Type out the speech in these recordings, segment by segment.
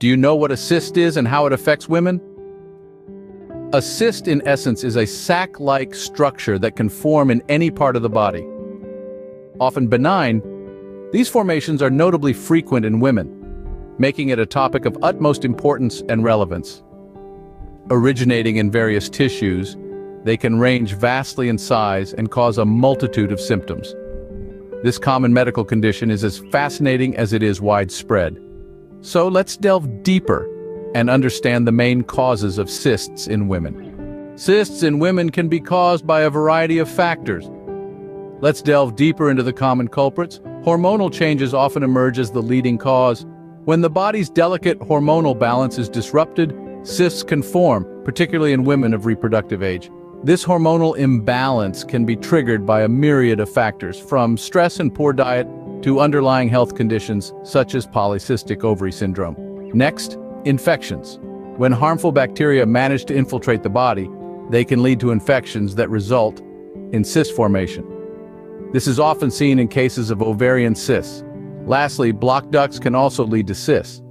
Do you know what a cyst is and how it affects women? A cyst, in essence, is a sac-like structure that can form in any part of the body. Often benign, these formations are notably frequent in women, making it a topic of utmost importance and relevance. Originating in various tissues, they can range vastly in size and cause a multitude of symptoms. This common medical condition is as fascinating as it is widespread. So let's delve deeper and understand the main causes of cysts in women. Cysts in women can be caused by a variety of factors. Let's delve deeper into the common culprits. Hormonal changes often emerge as the leading cause, when the body's delicate hormonal balance is disrupted, cysts can form, particularly in women of reproductive age. This hormonal imbalance can be triggered by a myriad of factors, from stress and poor diet to underlying health conditions such as polycystic ovary syndrome. Next, infections. When harmful bacteria manage to infiltrate the body, they can lead to infections that result in cyst formation. This is often seen in cases of ovarian cysts, Lastly, blocked ducts can also lead to cysts.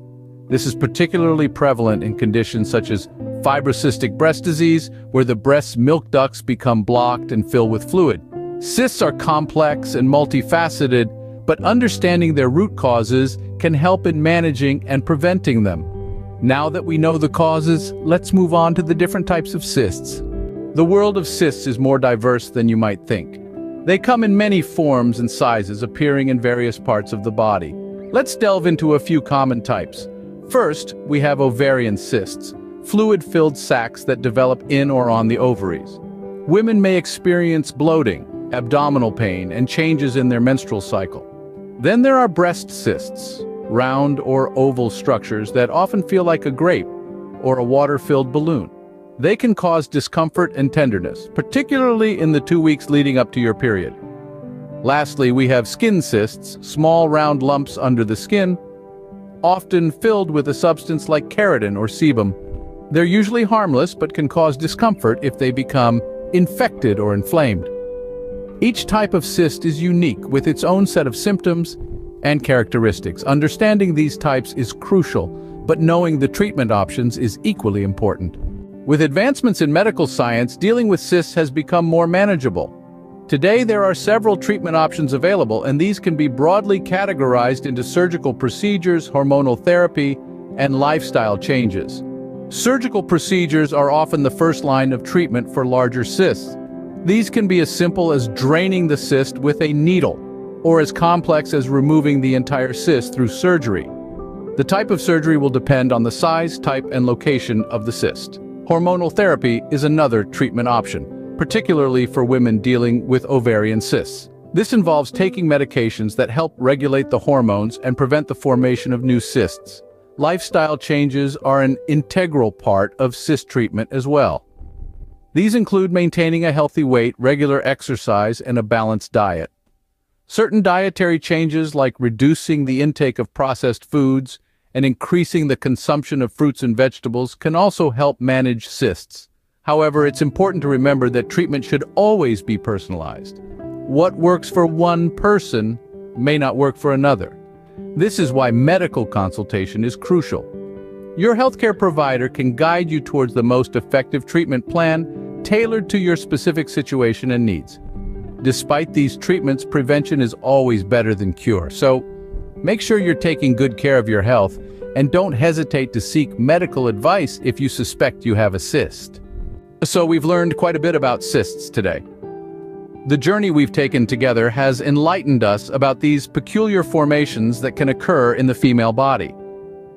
This is particularly prevalent in conditions such as fibrocystic breast disease, where the breast's milk ducts become blocked and fill with fluid. Cysts are complex and multifaceted, but understanding their root causes can help in managing and preventing them. Now that we know the causes, let's move on to the different types of cysts. The world of cysts is more diverse than you might think. They come in many forms and sizes appearing in various parts of the body. Let's delve into a few common types. First, we have ovarian cysts, fluid-filled sacs that develop in or on the ovaries. Women may experience bloating, abdominal pain, and changes in their menstrual cycle. Then there are breast cysts, round or oval structures that often feel like a grape or a water-filled balloon. They can cause discomfort and tenderness, particularly in the two weeks leading up to your period. Lastly, we have skin cysts, small round lumps under the skin, often filled with a substance like keratin or sebum. They're usually harmless but can cause discomfort if they become infected or inflamed. Each type of cyst is unique with its own set of symptoms and characteristics. Understanding these types is crucial, but knowing the treatment options is equally important. With advancements in medical science, dealing with cysts has become more manageable. Today, there are several treatment options available, and these can be broadly categorized into surgical procedures, hormonal therapy, and lifestyle changes. Surgical procedures are often the first line of treatment for larger cysts. These can be as simple as draining the cyst with a needle, or as complex as removing the entire cyst through surgery. The type of surgery will depend on the size, type, and location of the cyst. Hormonal therapy is another treatment option, particularly for women dealing with ovarian cysts. This involves taking medications that help regulate the hormones and prevent the formation of new cysts. Lifestyle changes are an integral part of cyst treatment as well. These include maintaining a healthy weight, regular exercise, and a balanced diet. Certain dietary changes like reducing the intake of processed foods, and increasing the consumption of fruits and vegetables can also help manage cysts. However, it's important to remember that treatment should always be personalized. What works for one person may not work for another. This is why medical consultation is crucial. Your healthcare provider can guide you towards the most effective treatment plan tailored to your specific situation and needs. Despite these treatments, prevention is always better than cure, so Make sure you're taking good care of your health and don't hesitate to seek medical advice if you suspect you have a cyst. So we've learned quite a bit about cysts today. The journey we've taken together has enlightened us about these peculiar formations that can occur in the female body.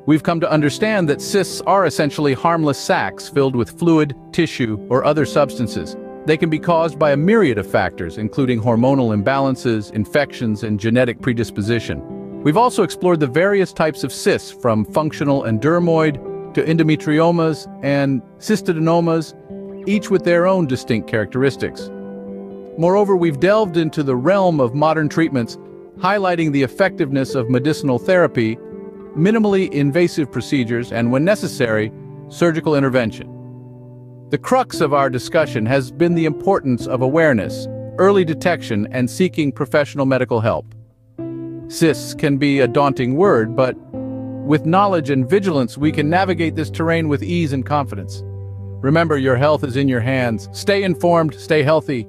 We've come to understand that cysts are essentially harmless sacs filled with fluid, tissue, or other substances. They can be caused by a myriad of factors, including hormonal imbalances, infections, and genetic predisposition. We've also explored the various types of cysts from functional and dermoid to endometriomas and cystadenomas, each with their own distinct characteristics. Moreover, we've delved into the realm of modern treatments, highlighting the effectiveness of medicinal therapy, minimally invasive procedures, and when necessary, surgical intervention. The crux of our discussion has been the importance of awareness, early detection, and seeking professional medical help. Cysts can be a daunting word, but With knowledge and vigilance, we can navigate this terrain with ease and confidence. Remember, your health is in your hands. Stay informed, stay healthy,